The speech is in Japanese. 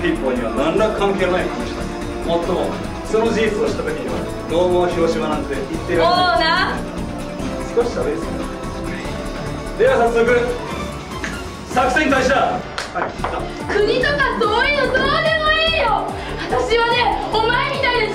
ンピーポーには何ら関係ない話だ。もっともその事実をした時にはどうも広島なんて言ってるオーナ少し喋りすぎでは早速。作戦開始だ。はい国とかそういうの？どうでもいいよ。私はねお前みたいな